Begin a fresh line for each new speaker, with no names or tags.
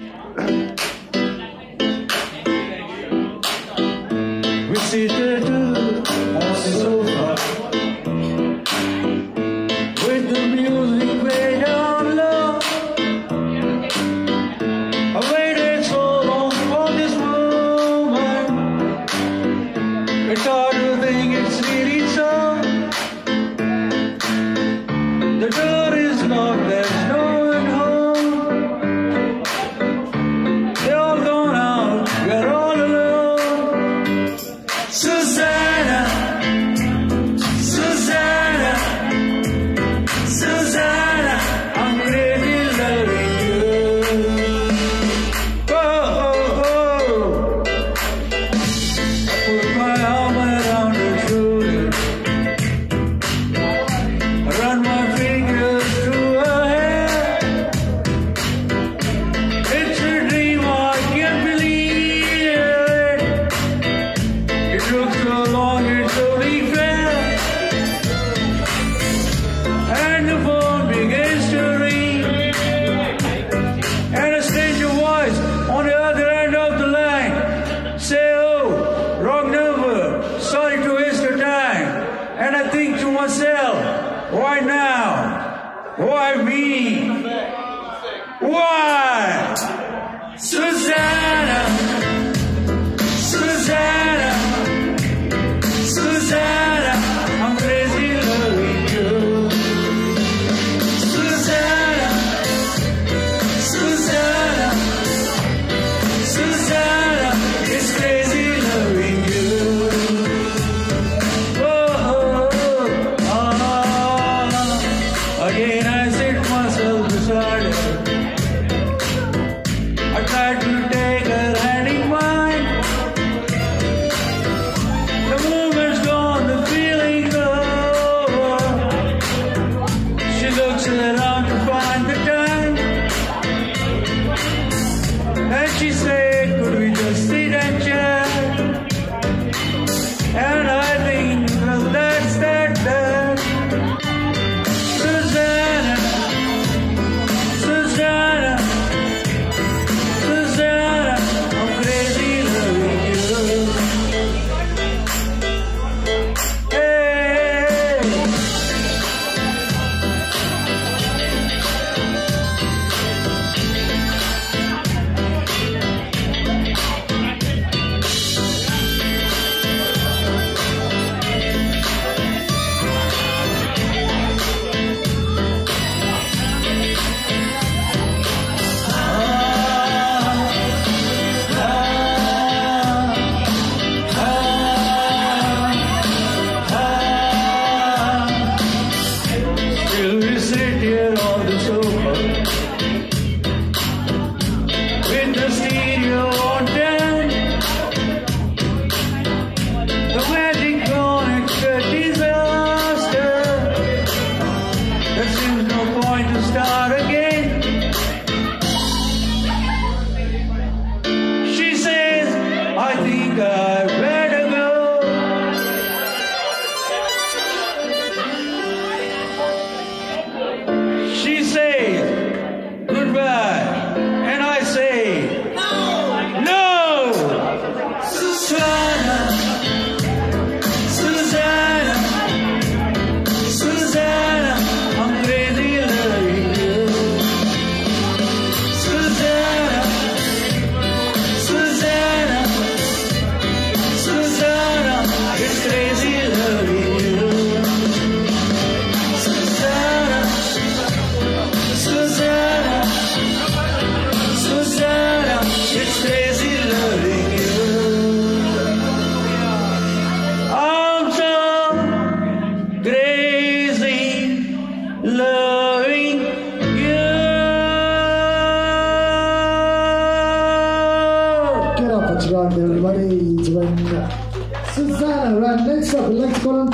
We sit there on the sofa with the music playing on low. I waited so long for this moment. It's hard to think it's really so. The door is locked. There's no Suzanne. What? one. Susanna. looked to that
right, everybody. It's when Susanna, right, next up, let's go on